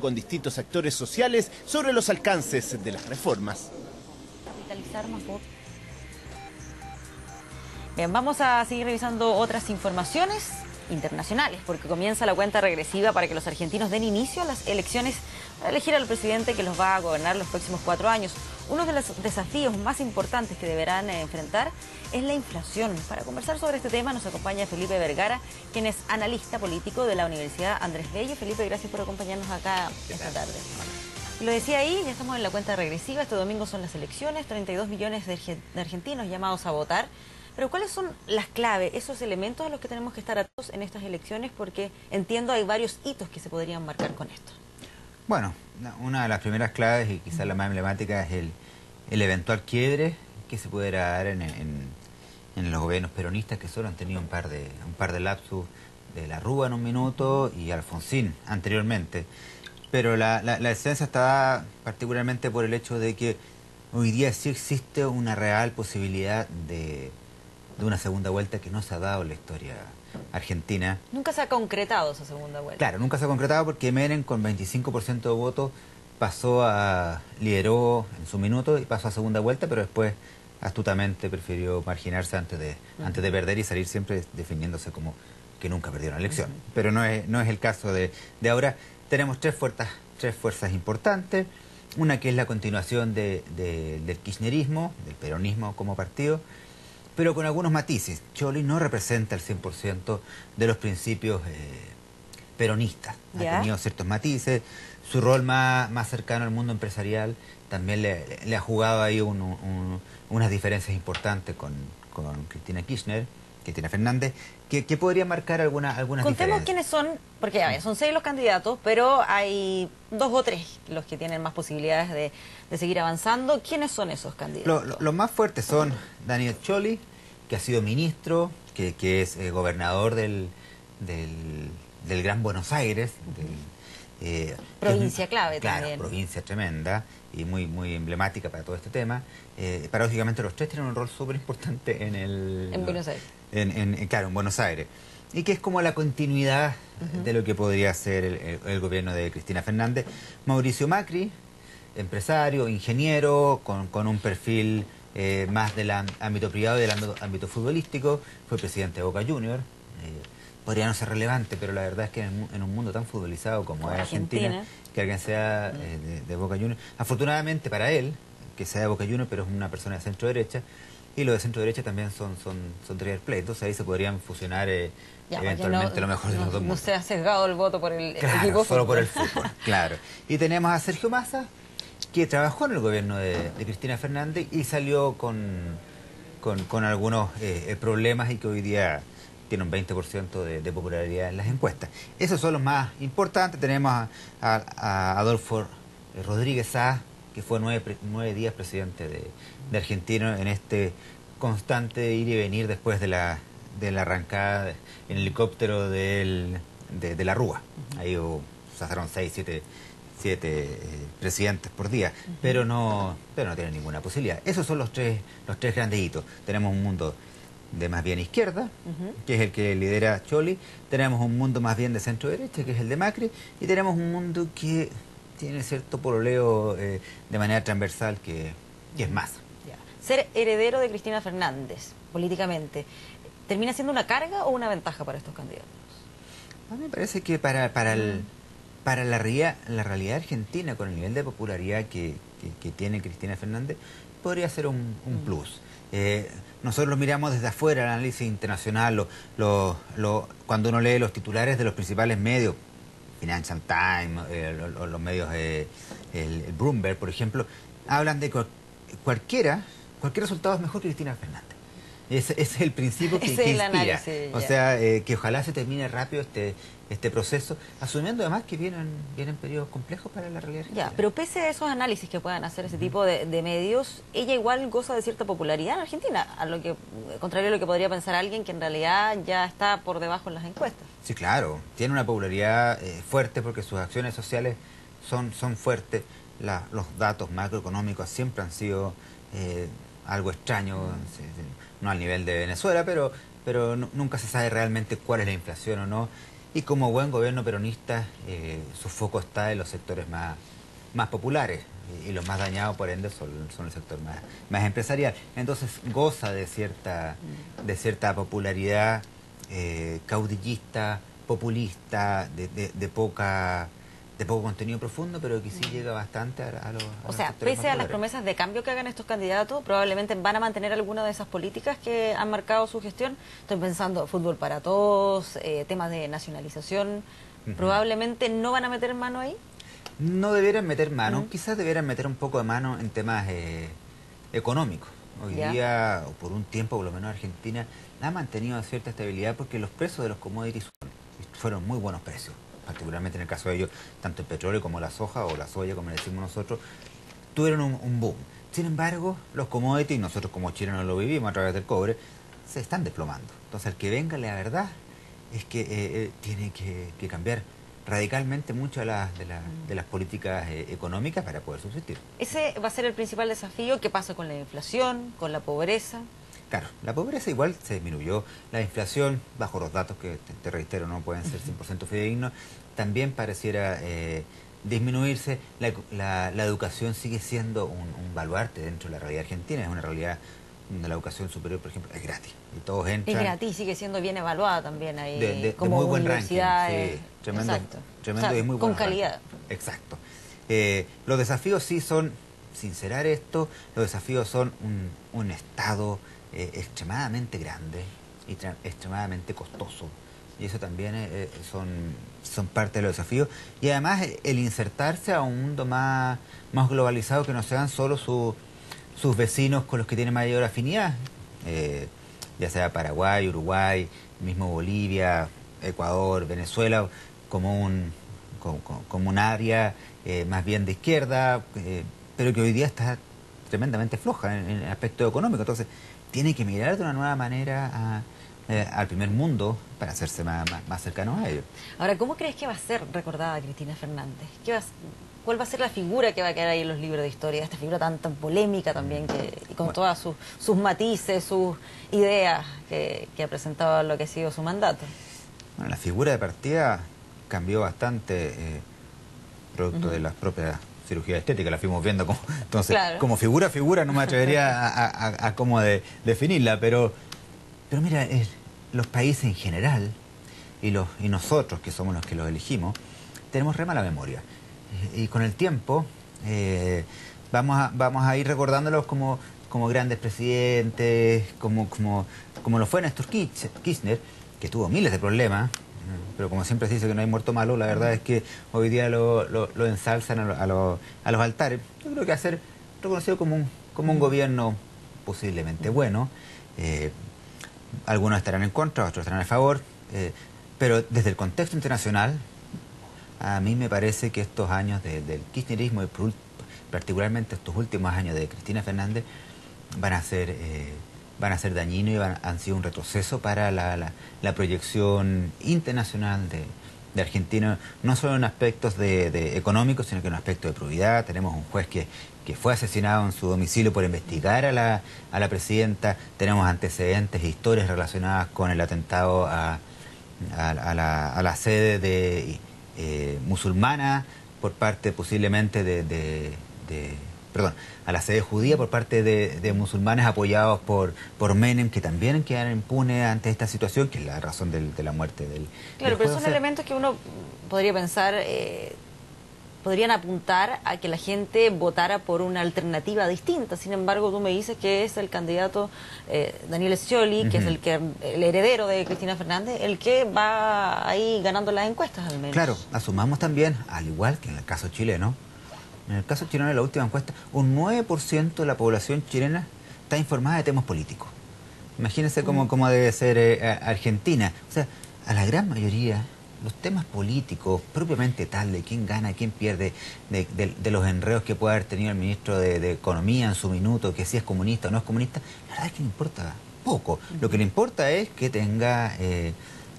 con distintos actores sociales sobre los alcances de las reformas. Bien, vamos a seguir revisando otras informaciones internacionales, porque comienza la cuenta regresiva para que los argentinos den inicio a las elecciones para elegir al presidente que los va a gobernar los próximos cuatro años. Uno de los desafíos más importantes que deberán enfrentar es la inflación. Para conversar sobre este tema nos acompaña Felipe Vergara, quien es analista político de la Universidad Andrés Bello. Felipe, gracias por acompañarnos acá esta tarde. Lo decía ahí, ya estamos en la cuenta regresiva, este domingo son las elecciones, 32 millones de argentinos llamados a votar. Pero ¿cuáles son las claves, esos elementos a los que tenemos que estar atentos en estas elecciones? Porque entiendo hay varios hitos que se podrían marcar con esto. Bueno, una de las primeras claves y quizás la más emblemática es el, eventual quiebre que se pudiera dar en, los gobiernos peronistas que solo han tenido un par de, un par de lapsus de la Rúa en un minuto y Alfonsín anteriormente. Pero la, la, la esencia está particularmente por el hecho de que hoy día sí existe una real posibilidad de de una segunda vuelta que no se ha dado en la historia argentina. Nunca se ha concretado esa segunda vuelta. Claro, nunca se ha concretado porque Menem con 25% de votos pasó a, lideró en su minuto y pasó a segunda vuelta, pero después astutamente prefirió marginarse antes de, antes de perder y salir siempre definiéndose como que nunca perdió una elección. Pero no es, no es el caso de, de ahora. Tenemos tres fuerzas, tres fuerzas importantes. Una que es la continuación de, del kirchnerismo, del peronismo como partido, pero con algunos matices. Choli no representa el 100% de los principios eh, peronistas. Ha tenido ciertos matices. Su rol más, más cercano al mundo empresarial también le, ha jugado ahí unas diferencias importantes con, con Cristina Kirchner. Cristina Fernández, que, podría marcar alguna, algunas Contemos quiénes son, porque son seis los candidatos, pero hay dos o tres los que tienen más posibilidades de, seguir avanzando. ¿Quiénes son esos candidatos? los más fuertes son Daniel Choli, que ha sido ministro, que, es eh, gobernador del, del, Gran Buenos Aires. Eh, provincia clave claro, provincia tremenda y muy muy emblemática para todo este tema. Eh, paradójicamente los tres tienen un rol súper importante en el... En Buenos Aires en, claro, en Buenos Aires. Y que es como la continuidad de lo que podría ser el, gobierno de Cristina Fernández. Mauricio Macri, empresario, ingeniero, con, un perfil eh, más del ámbito privado y del ámbito, futbolístico, fue presidente de Boca Junior. Eh, podría no ser relevante, pero la verdad es que en, un mundo tan futbolizado como es Argentina, que alguien sea eh, de, Boca Junior, afortunadamente para él, que sea de Boca Junior, pero es una persona de centro derecha, y los de centro derecha también son, son, son River Plate, entonces ahí se podrían fusionar eh, eventualmente lo mejor de los dos. No se ha sesgado el voto por el claro, solo por el fútbol, claro. Y tenemos a Sergio Massa, que trabajó en el gobierno de, Cristina Fernández y salió con, con, algunos eh, eh, problemas y que hoy día tiene un 20% de, popularidad en las encuestas. Esos son los más importantes. Tenemos a, a Adolfo Rodríguez Sá, que fue nueve, nueve días presidente de, de Argentina en este constante ir y venir después de la, de la arrancada en helicóptero del, de, la Rúa. Ahí hubo, pasaron seis, siete, siete eh, presidentes por día, pero no, pero no tienen ninguna posibilidad. Esos son los tres, los tres grandes hitos. Tenemos un mundo de más bien izquierda, que es el que lidera Choli, tenemos un mundo más bien de centro derecha, que es el de Macri, y tenemos un mundo que tiene cierto pololeo eh, de manera transversal que, es más. Ser heredero de Cristina Fernández, políticamente, ¿termina siendo una carga o una ventaja para estos candidatos? A mí me parece que para, para, el, para la, la realidad argentina, con el nivel de popularidad que, tiene Cristina Fernández, podría ser un, mm. plus. Eh, nosotros lo miramos desde afuera, el análisis internacional, lo, lo, cuando uno lee los titulares de los principales medios, Financial Times, eh, los, medios, eh, el, Bloomberg, por ejemplo, hablan de cualquiera, cualquier resultado es mejor que Cristina Fernández. Ese, es el principio que, inspira. o sea, eh, que ojalá se termine rápido este este proceso, asumiendo además que vienen, vienen periodos complejos para la realidad Ya, pero pese a esos análisis que puedan hacer ese tipo de, medios, ella igual goza de cierta popularidad en Argentina, a lo que contrario a lo que podría pensar alguien que en realidad ya está por debajo en las encuestas. Sí, claro, tiene una popularidad eh, fuerte porque sus acciones sociales son, son fuertes, los datos macroeconómicos siempre han sido eh, algo extraño, no al nivel de Venezuela, pero, pero nunca se sabe realmente cuál es la inflación o no. Y como buen gobierno peronista, eh, su foco está en los sectores más, más populares y, los más dañados, por ende, son, son el sector más, más empresarial. Entonces goza de cierta, de cierta popularidad eh, caudillista, populista, de poca de poco contenido profundo, pero que sí mm. llega bastante a, los... o sea, pese a las promesas de cambio que hagan estos candidatos, probablemente van a mantener alguna de esas políticas que han marcado su gestión. Estoy pensando fútbol para todos, eh, temas de nacionalización. ¿Probablemente no van a meter mano ahí? No debieran meter mano, quizás debieran meter un poco de mano en temas eh, económicos. Hoy día, o por un tiempo, por lo menos Argentina, ha mantenido cierta estabilidad porque los precios de los commodities fueron muy buenos precios particularmente en el caso de ellos, tanto el petróleo como la soja o la soya, como le decimos nosotros, tuvieron un, boom. Sin embargo, los commodities, nosotros como chilenos lo vivimos a través del cobre, se están desplomando. Entonces, al que venga la verdad es que eh, eh, tiene que, cambiar radicalmente muchas de, de, las políticas eh, económicas para poder subsistir. Ese va a ser el principal desafío. ¿Qué pasa con la inflación, con la pobreza? Claro, la pobreza igual se disminuyó, la inflación, bajo los datos que te, reitero no pueden ser 100% fidedignos, también pareciera eh, disminuirse. La, educación sigue siendo un, baluarte dentro de la realidad argentina, es una realidad de la educación superior, por ejemplo, es gratis. Y todos entran. Es gratis, sigue siendo bien evaluada también ahí. como muy buen ranking. Sí, tremendo, tremendo y muy Con calidad. Exacto. Eh, los desafíos sí son, sincerar esto, los desafíos son un, un Estado eh, extremadamente grande y extremadamente costoso. Y eso también eh, eh, son, son parte de los desafíos. Y además el insertarse a un mundo más, más globalizado que no sean solo sus vecinos con los que tiene mayor afinidad, ya sea Paraguay, Uruguay, mismo Bolivia, Ecuador, Venezuela, como un, como, un área más bien de izquierda, pero que hoy día está tremendamente floja en, en el aspecto económico. Entonces, tiene que mirar de una nueva manera eh, al primer mundo para hacerse más, cercano a ellos. Ahora, ¿cómo crees que va a ser recordada Cristina Fernández? ¿Qué ¿Cuál va a ser la figura que va a quedar ahí en los libros de historia? Esta figura tan, tan polémica también, que, y con todas sus, sus matices, sus ideas que, ha presentado lo que ha sido su mandato. Bueno, la figura de partida cambió bastante, eh, producto de las propias cirugía estética, la fuimos viendo como, entonces, como figura figura no me atrevería a, cómo de, definirla, pero, pero mira, los países en general y, los, y nosotros, que somos los que los elegimos, tenemos re mala memoria. Y, con el tiempo eh, vamos, a, vamos a ir recordándolos como, como grandes presidentes, como, como, como lo fue Néstor Kirchner, que tuvo miles de problemas, pero como siempre se dice que no hay muerto malo, la verdad es que hoy día lo, lo, ensalzan a, los altares. Yo creo que va a ser reconocido como un, como un gobierno posiblemente bueno. Eh, algunos estarán en contra, otros estarán a favor, eh, pero desde el contexto internacional, a mí me parece que estos años del kirchnerismo, y particularmente estos últimos años de Cristina Fernández, van a ser... Eh, van a ser dañinos y han sido un retroceso para la, proyección internacional de, Argentina, no solo en aspectos de, económicos, sino que en aspectos de probidad. Tenemos un juez que, que fue asesinado en su domicilio por investigar a la, a la presidenta. Tenemos antecedentes e historias relacionadas con el atentado a, a, la, a la, sede de eh, musulmana por parte posiblemente de perdón, a la sede judía por parte de, musulmanes apoyados por, por Menem, que también quedan impunes ante esta situación, que es la razón de la muerte del Claro, pero son elementos que uno podría pensar... Eh, podrían apuntar a que la gente votara por una alternativa distinta. Sin embargo, tú me dices que es el candidato eh, Daniel Scioli, que es el que el heredero de Cristina Fernández, el que va ahí ganando las encuestas al menos. Claro, asumamos también, al igual que en el caso chileno, en el caso chileno, en la última encuesta, un 9% de la población chilena está informada de temas políticos. Imagínense cómo, cómo debe ser eh, Argentina. O sea, a la gran mayoría, los temas políticos, propiamente tal, de quién gana, quién pierde, de, los enredos que puede haber tenido el ministro de, Economía en su minuto, que si es comunista o no es comunista, la verdad es que le importa poco. Lo que le importa es que tenga... Eh,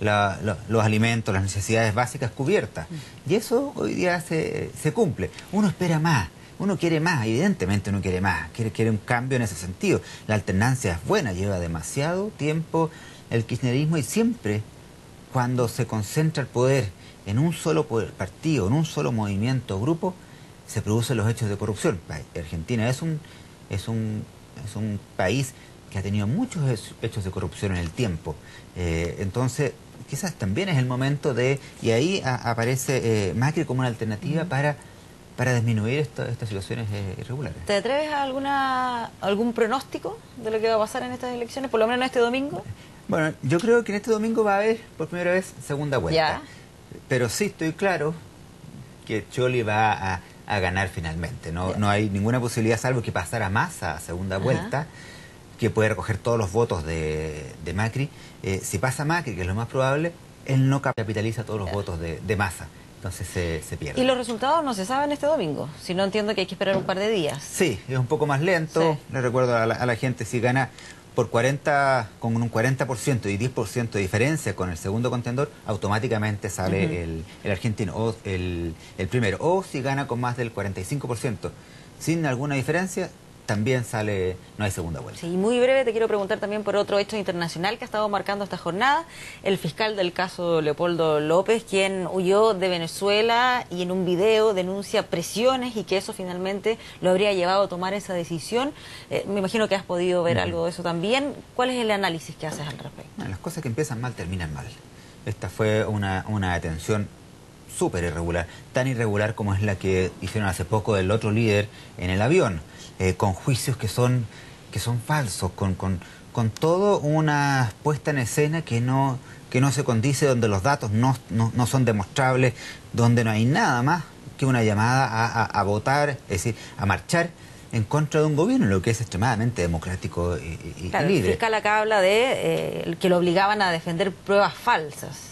los alimentos, las necesidades básicas cubiertas. Y eso hoy día se, se cumple. Uno espera más. Uno quiere más, evidentemente uno quiere más, quiere, quiere un cambio en ese sentido. La alternancia es buena, lleva demasiado tiempo el kirchnerismo y siempre cuando se concentra el poder en un solo partido, en un solo movimiento o grupo, se producen los hechos de corrupción. Argentina es un, es un, es un país que ha tenido muchos hechos de corrupción en el tiempo. Eh, entonces, quizás también es el momento de... Y ahí aparece eh, Macri como una alternativa para para disminuir estas situaciones eh, irregulares. ¿Te atreves a alguna, algún pronóstico de lo que va a pasar en estas elecciones, por lo menos este domingo? Bueno, yo creo que en este domingo va a haber por primera vez segunda vuelta. Pero sí estoy claro que Choli va a, ganar finalmente. No, no hay ninguna posibilidad, salvo que pasara más a segunda vuelta, que puede recoger todos los votos de, Macri. Eh, si pasa Macri, que es lo más probable, él no capitaliza todos los votos de, de Massa entonces se, pierde. Y los resultados no se saben este domingo, si no entiendo que hay que esperar un par de días. Sí, es un poco más lento, le recuerdo a la, gente, si gana por 40, con un 40% y 10% de diferencia con el segundo contendor, automáticamente sale el, argentino, o el, el primero, o si gana con más del 45%, sin alguna diferencia, también sale, no hay segunda vuelta. Sí, muy breve te quiero preguntar también por otro hecho internacional que ha estado marcando esta jornada, el fiscal del caso Leopoldo López, quien huyó de Venezuela y en un video denuncia presiones y que eso finalmente lo habría llevado a tomar esa decisión. Eh, me imagino que has podido ver algo de eso también. ¿Cuál es el análisis que haces al respecto? las cosas que empiezan mal terminan mal. Esta fue una, una detención súper irregular, tan irregular como es la que hicieron hace poco del otro líder en el avión. Eh, con juicios que son, que son falsos, con, con, con todo una puesta en escena que no, que no se condice, donde los datos no, no, son demostrables, donde no hay nada más que una llamada a, a, votar, es decir, a marchar en contra de un gobierno, lo que es extremadamente democrático y, claro, libre. El fiscal acá habla de eh, que lo obligaban a defender pruebas falsas.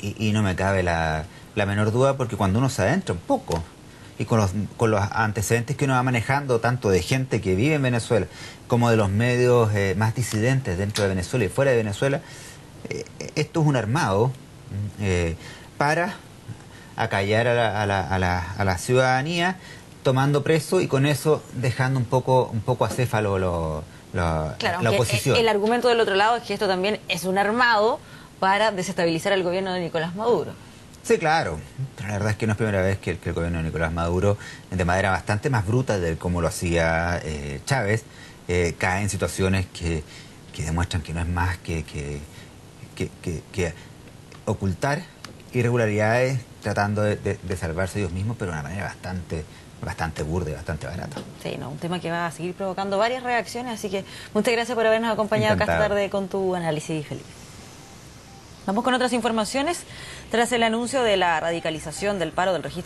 Y, no me cabe la, la menor duda porque cuando uno se adentra un poco y con los, con los antecedentes que uno va manejando, tanto de gente que vive en Venezuela como de los medios eh, más disidentes dentro de Venezuela y fuera de Venezuela, eh, esto es un armado eh, para acallar a la, a, la, a, la, a la, ciudadanía tomando preso y con eso dejando un poco, un poco acéfalo lo, la oposición. El, argumento del otro lado es que esto también es un armado para desestabilizar el gobierno de Nicolás Maduro. Sí, claro. Pero la verdad es que no es primera vez que el, gobierno de Nicolás Maduro, de manera bastante más bruta de como lo hacía eh, Chávez, eh, cae en situaciones que, demuestran que no es más que, que, ocultar irregularidades tratando de, salvarse ellos mismos, pero de una manera bastante bastante burda y bastante barata. Sí, no, un tema que va a seguir provocando varias reacciones, así que muchas gracias por habernos acompañado esta tarde con tu análisis, Felipe. Vamos con otras informaciones. Tras el anuncio de la radicalización del paro del registro